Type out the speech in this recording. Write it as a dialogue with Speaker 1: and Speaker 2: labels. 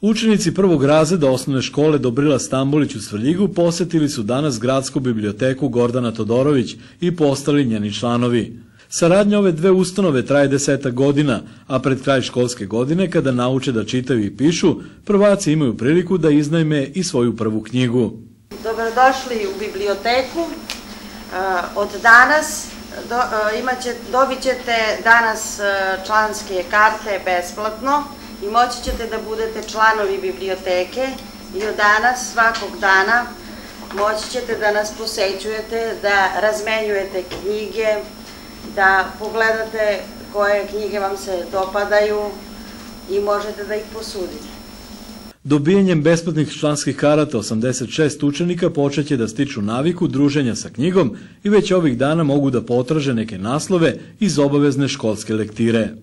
Speaker 1: Učenici prvog razreda osnovne škole Dobrila Stambolić u Svrljigu posetili su danas gradsku biblioteku Gordana Todorović i postali njeni članovi. Saradnja ove dve ustanove traje deseta godina, a pred kraj školske godine, kada nauče da čitaju i pišu, prvaci imaju priliku da iznajme i svoju prvu knjigu.
Speaker 2: Dobrodošli u biblioteku. E, Od danas e, dobit ćete danas e, članske karte besplatno i moći ćete da budete članovi biblioteke i od danas, svakog dana, moći ćete da nas posećujete, da razmenjujete knjige, da pogledate koje knjige vam se dopadaju i možete da ih posudite.
Speaker 1: Dobijanjem besplatnih članskih karata 86 učenika počeće da stiču naviku druženja sa knjigom i već ovih dana mogu da potraže neke naslove iz obavezne školske lektire.